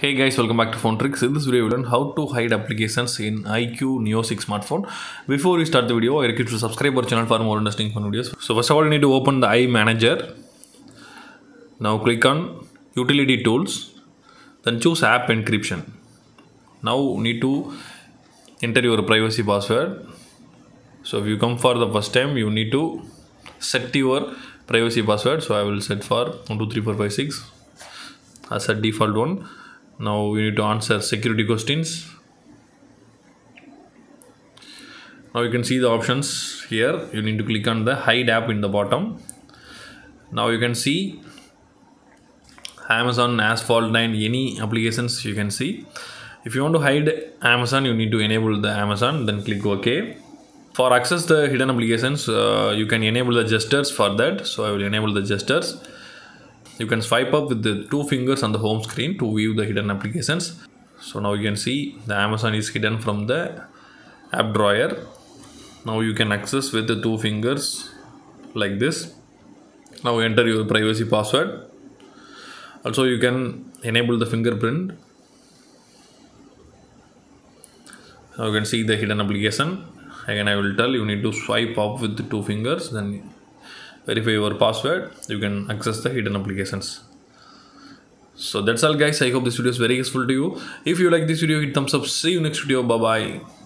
Hey guys, welcome back to Phone Trickz. In this video, we'll learn how to hide applications in IQOO Neo 6 smartphone. Before we start the video, I request you to subscribe our channel for more interesting fun videos. So first of all, you need to open the iManager. Now click on Utility Tools. Then choose App Encryption. Now need to enter your privacy password. So if you come for the first time, you need to set your privacy password. So I will set for 123456 as a default one now we need to answer security questions. Now you can see the options here. You need to click on the hide app in the bottom. Now you can see amazon asphalt 9 any applications you can see. If you want to hide amazon you need to enable the amazon then click ok. For access the hidden applications uh, you can enable the gestures for that. So i will enable the gestures you can swipe up with the two fingers on the home screen to view the hidden applications. So now you can see the amazon is hidden from the app drawer. Now you can access with the two fingers like this. Now enter your privacy password. Also you can enable the fingerprint. Now you can see the hidden application. Again i will tell you need to swipe up with the two fingers then verify your password. You can access the hidden applications. So that's all guys. I hope this video is very useful to you. If you like this video hit thumbs up. See you next video. Bye bye